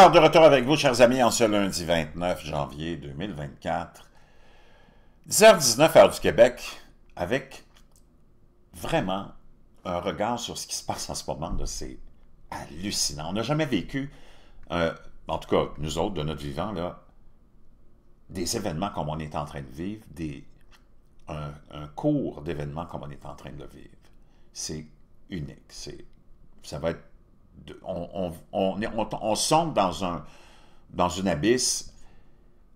Alors, de retour avec vous, chers amis, en ce lundi 29 janvier 2024, 10h19, heure du Québec, avec vraiment un regard sur ce qui se passe en ce moment. C'est hallucinant. On n'a jamais vécu, euh, en tout cas, nous autres, de notre vivant, là, des événements comme on est en train de vivre, des, un, cours d'événements comme on est en train de le vivre. C'est unique. Ça va être on, on, sombre dans un, dans une abysse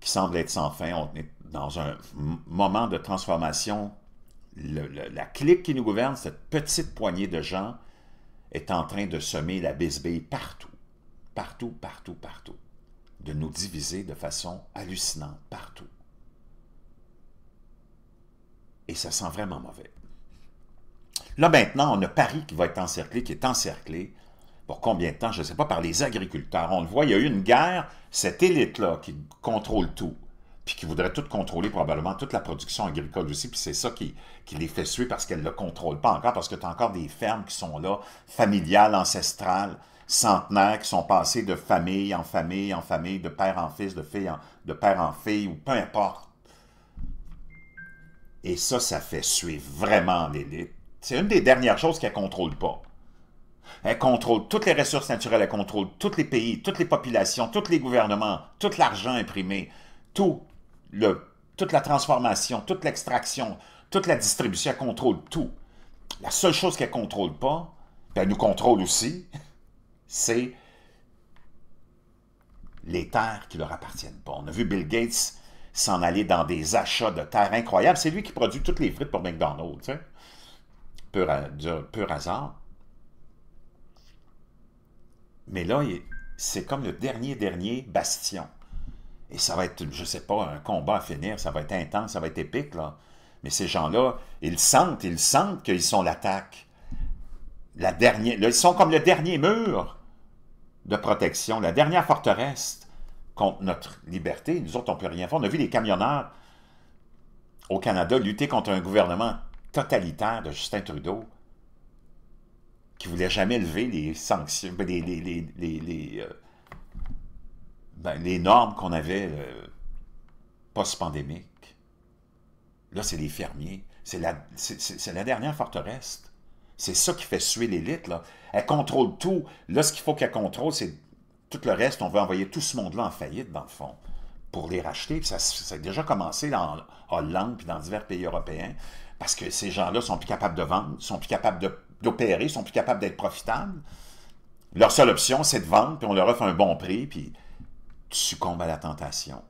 qui semble être sans fin. On est dans un moment de transformation. la clique qui nous gouverne, cette petite poignée de gens, est en train de semer la bisbille partout. Partout, partout, partout. De nous diviser de façon hallucinante, partout. Et ça sent vraiment mauvais. Là, maintenant, on a Paris qui va être encerclé, qui est encerclé pour combien de temps, je ne sais pas, par les agriculteurs. On le voit, il y a eu une guerre, cette élite-là qui contrôle tout, puis qui voudrait tout contrôler, probablement toute la production agricole aussi, puis c'est ça qui, les fait suer parce qu'elle ne le contrôle pas encore, parce que tu as encore des fermes qui sont là, familiales, ancestrales, centenaires, qui sont passées de famille en famille, en famille, de père en fils, de fille en, de père en fille, ou peu importe. Et ça, ça fait suer vraiment l'élite. C'est une des dernières choses qu'elle ne contrôle pas. Elle contrôle toutes les ressources naturelles, elle contrôle tous les pays, toutes les populations, tous les gouvernements, tout l'argent imprimé, tout le, toute la transformation, toute l'extraction, toute la distribution, elle contrôle tout. La seule chose qu'elle ne contrôle pas, elle nous contrôle aussi, c'est les terres qui ne leur appartiennent pas. On a vu Bill Gates s'en aller dans des achats de terres incroyables. C'est lui qui produit toutes les frites pour McDonald's. Tu sais? pur hasard. Mais là, c'est comme le dernier, dernier bastion. Et ça va être, je ne sais pas, un combat à finir, ça va être intense, ça va être épique, là. Mais ces gens-là, ils sentent, ils sentent qu'ils sont l'attaque. La dernière, ils sont comme le dernier mur de protection, la dernière forteresse contre notre liberté. Nous autres, on ne peut rien faire. On a vu les camionneurs au Canada lutter contre un gouvernement totalitaire de Justin Trudeau qui voulait jamais lever les sanctions, ben, euh, ben, les normes qu'on avait euh, post-pandémique. Là, c'est les fermiers. C'est la, dernière forteresse. C'est ça qui fait suer l'élite. Elle contrôle tout. Là, ce qu'il faut qu'elle contrôle, c'est tout le reste. On veut envoyer tout ce monde-là en faillite, dans le fond, pour les racheter. ça, ça a déjà commencé en Hollande puis dans divers pays européens, parce que ces gens-là sont plus capables de vendre, sont plus capables de d'opérer, sont plus capables d'être profitables. Leur seule option, c'est de vendre, puis on leur offre un bon prix, puis tu succombes à la tentation.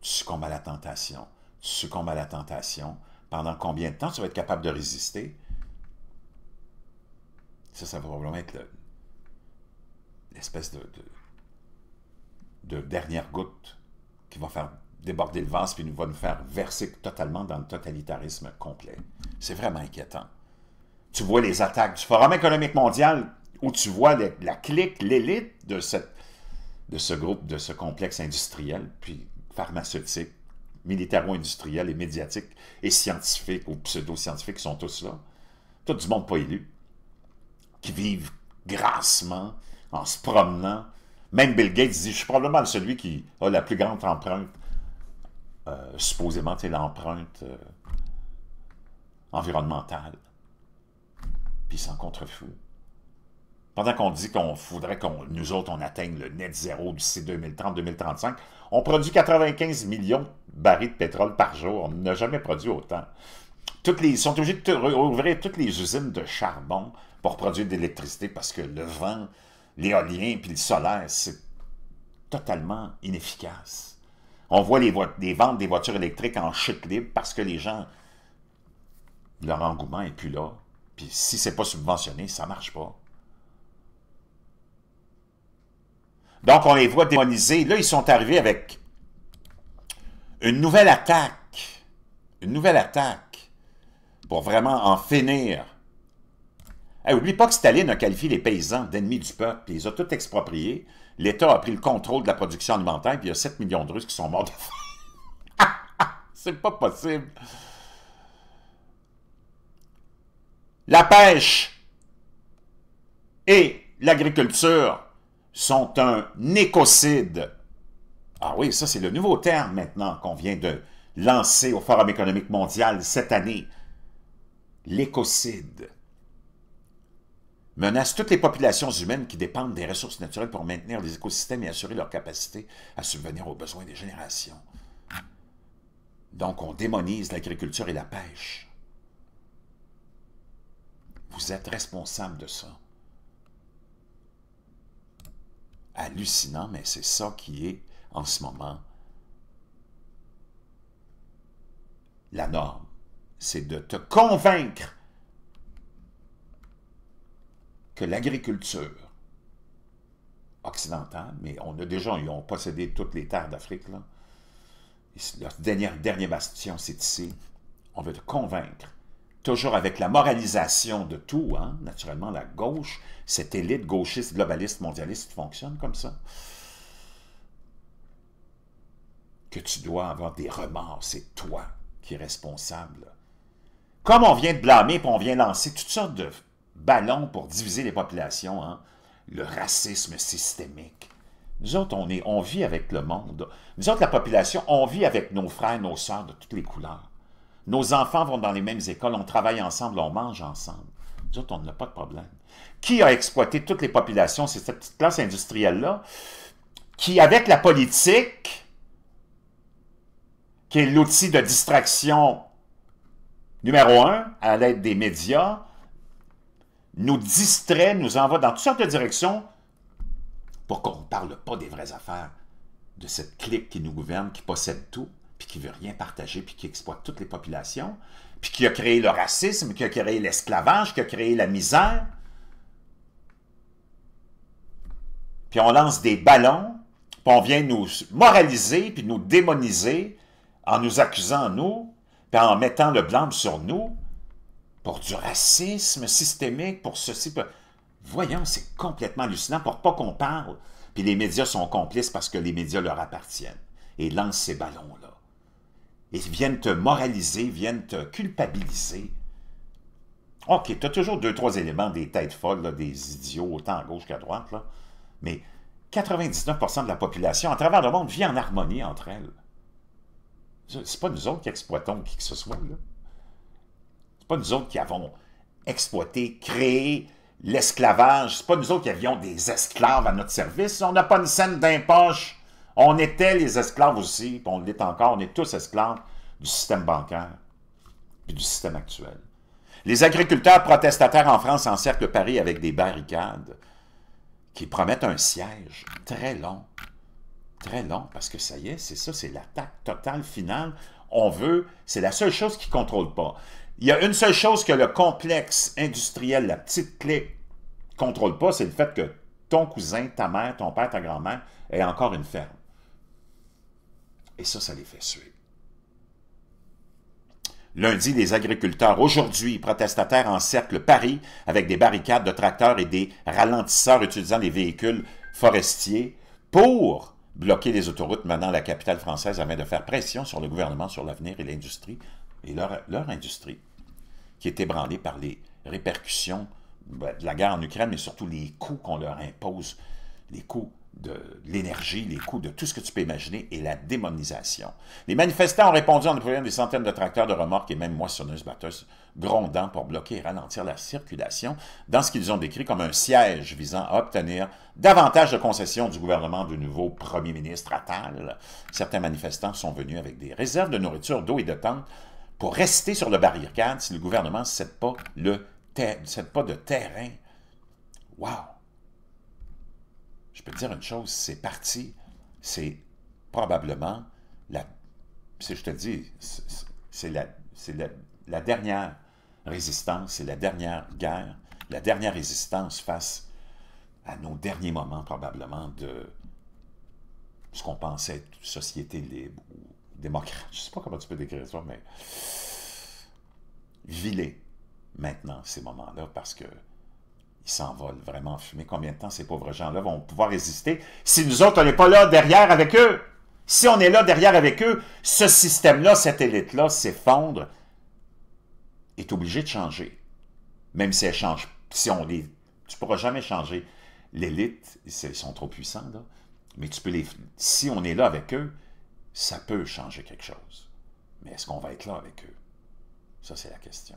Tu succombes à la tentation. Tu succombes à la tentation. Pendant combien de temps tu vas être capable de résister? Ça, ça va probablement être l'espèce de, de, dernière goutte qui va faire déborder le vase puis va nous faire verser totalement dans le totalitarisme complet. C'est vraiment inquiétant tu vois les attaques du Forum économique mondial, où tu vois la clique, l'élite de, de ce groupe, de ce complexe industriel, puis pharmaceutique, militaro-industriel et médiatique, et scientifique ou pseudo-scientifique, sont tous là. Tout du monde pas élu, qui vivent grassement, en se promenant. Même Bill Gates dit, je suis probablement celui qui a la plus grande empreinte, euh, supposément, l'empreinte euh, environnementale contrefou. Pendant qu'on dit qu'on voudrait qu'on nous autres, on atteigne le net zéro d'ici 2030-2035, on produit 95 millions de barils de pétrole par jour. On n'a jamais produit autant. Toutes les, ils sont obligés de rouvrir toutes les usines de charbon pour produire de l'électricité parce que le vent, l'éolien puis le solaire, c'est totalement inefficace. On voit les, les ventes des voitures électriques en chute libre parce que les gens, leur engouement n'est plus là. Puis si c'est pas subventionné, ça marche pas. Donc, on les voit démoniser. Là, ils sont arrivés avec une nouvelle attaque. Une nouvelle attaque pour vraiment en finir. Hey, oublie pas que Staline a qualifié les paysans d'ennemis du peuple, puis ils a tout expropriés. L'État a pris le contrôle de la production alimentaire, puis il y a 7 millions de Russes qui sont morts de faim. C'est pas possible. La pêche et l'agriculture sont un écocide. Ah oui, ça c'est le nouveau terme maintenant qu'on vient de lancer au Forum économique mondial cette année. L'écocide menace toutes les populations humaines qui dépendent des ressources naturelles pour maintenir les écosystèmes et assurer leur capacité à subvenir aux besoins des générations. Donc, on démonise l'agriculture et la pêche. Vous êtes responsable de ça. Hallucinant, mais c'est ça qui est, en ce moment, la norme. C'est de te convaincre que l'agriculture occidentale, mais on a déjà, ils ont possédé toutes les terres d'Afrique, là. Leur dernier, dernier bastion, c'est ici. On veut te convaincre, toujours avec la moralisation de tout, hein? naturellement, la gauche, cette élite gauchiste, globaliste, mondialiste fonctionne comme ça. Que tu dois avoir des remords, c'est toi qui es responsable. Comme on vient de blâmer, puis on vient lancer toutes sortes de ballon pour diviser les populations, hein? le racisme systémique. Nous autres, on, est, on vit avec le monde. Nous autres, la population, on vit avec nos frères, nos sœurs de toutes les couleurs. Nos enfants vont dans les mêmes écoles, on travaille ensemble, on mange ensemble. Nous autres, on n'a pas de problème. Qui a exploité toutes les populations? C'est cette petite classe industrielle-là qui, avec la politique, qui est l'outil de distraction numéro un, à l'aide des médias, nous distrait, nous envoie dans toutes sortes de directions pour qu'on ne parle pas des vraies affaires de cette clique qui nous gouverne, qui possède tout, puis qui veut rien partager, puis qui exploite toutes les populations, puis qui a créé le racisme, qui a créé l'esclavage, qui a créé la misère. Puis on lance des ballons, puis on vient nous moraliser, puis nous démoniser en nous accusant, nous, puis en mettant le blâme sur nous, pour du racisme systémique, pour ceci. Voyons, c'est complètement hallucinant pour pas qu'on parle. Puis les médias sont complices parce que les médias leur appartiennent et lancent ces ballons-là. Et viennent te moraliser, viennent te culpabiliser. OK, tu as toujours deux, trois éléments, des têtes folles, des idiots, autant à gauche qu'à droite, mais 99% de la population à travers le monde vit en harmonie entre elles. C'est pas nous autres qui exploitons qui que ce soit. là. C'est pas nous autres qui avons exploité, créé l'esclavage. C'est pas nous autres qui avions des esclaves à notre service. On n'a pas une scène d'impoche. On était les esclaves aussi, puis on l'est encore. On est tous esclaves du système bancaire et du système actuel. Les agriculteurs protestataires en France encerclent Paris avec des barricades qui promettent un siège très long. Très long, parce que ça y est, c'est ça, c'est l'attaque totale finale. On veut, c'est la seule chose qui ne contrôle pas. Il y a une seule chose que le complexe industriel, la petite clé, ne contrôle pas, c'est le fait que ton cousin, ta mère, ton père, ta grand-mère aient encore une ferme. Et ça, ça les fait suer. Lundi, les agriculteurs, aujourd'hui, protestataires encerclent Paris avec des barricades de tracteurs et des ralentisseurs utilisant les véhicules forestiers pour bloquer les autoroutes menant la capitale française afin de faire pression sur le gouvernement sur l'avenir et l'industrie et leur, industrie, qui est ébranlée par les répercussions ben, de la guerre en Ukraine, mais surtout les coûts qu'on leur impose, les coûts de l'énergie, les coûts de tout ce que tu peux imaginer et la démonisation. Les manifestants ont répondu en déployant des centaines de tracteurs de remorques et même moissonneuses batteuses grondant pour bloquer et ralentir la circulation dans ce qu'ils ont décrit comme un siège visant à obtenir davantage de concessions du gouvernement du nouveau premier ministre Attal. Certains manifestants sont venus avec des réserves de nourriture, d'eau et de tentes pour rester sur le barricade si le gouvernement ne cède pas, cède pas de terrain. Wow! Je peux te dire une chose, c'est parti, c'est probablement, la, si je te dis, c'est la, la, dernière résistance, c'est la dernière guerre, la dernière résistance face à nos derniers moments probablement de ce qu'on pensait être société libre ou démocrate. Je ne sais pas comment tu peux décrire ça, mais vilé maintenant, ces moments-là, parce que ils s'envolent vraiment en fumée. Combien de temps ces pauvres gens-là vont pouvoir résister? Si nous autres, on n'est pas là derrière avec eux? Si on est là derrière avec eux, ce système-là, cette élite-là s'effondre, est obligé de changer. Même si elle change, si on les... Tu ne pourras jamais changer l'élite, ils sont trop puissants, mais tu peux les... Si on est là avec eux, ça peut changer quelque chose. Mais est-ce qu'on va être là avec eux? Ça, c'est la question.